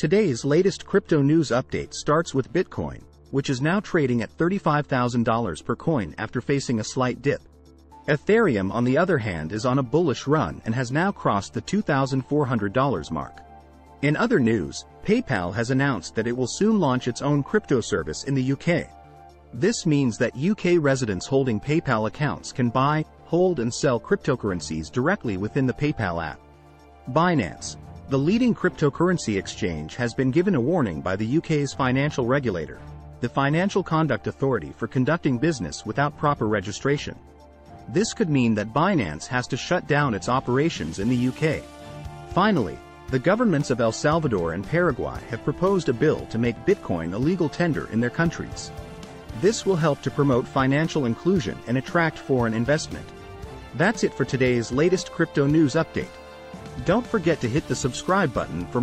Today's latest crypto news update starts with Bitcoin, which is now trading at $35,000 per coin after facing a slight dip. Ethereum, on the other hand, is on a bullish run and has now crossed the $2,400 mark. In other news, PayPal has announced that it will soon launch its own crypto service in the UK. This means that UK residents holding PayPal accounts can buy, hold and sell cryptocurrencies directly within the PayPal app. Binance, the leading cryptocurrency exchange has been given a warning by the UK's financial regulator, the Financial Conduct Authority for conducting business without proper registration. This could mean that Binance has to shut down its operations in the UK. Finally, the governments of El Salvador and Paraguay have proposed a bill to make Bitcoin a legal tender in their countries. This will help to promote financial inclusion and attract foreign investment. That's it for today's latest crypto news update. Don't forget to hit the subscribe button for more